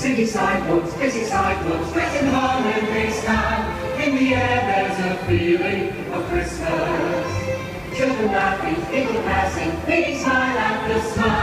City sidewalks, busy sidewalks, written holiday style. In the air there's a feeling of Christmas. Children laughing, people passing, big smile after smile.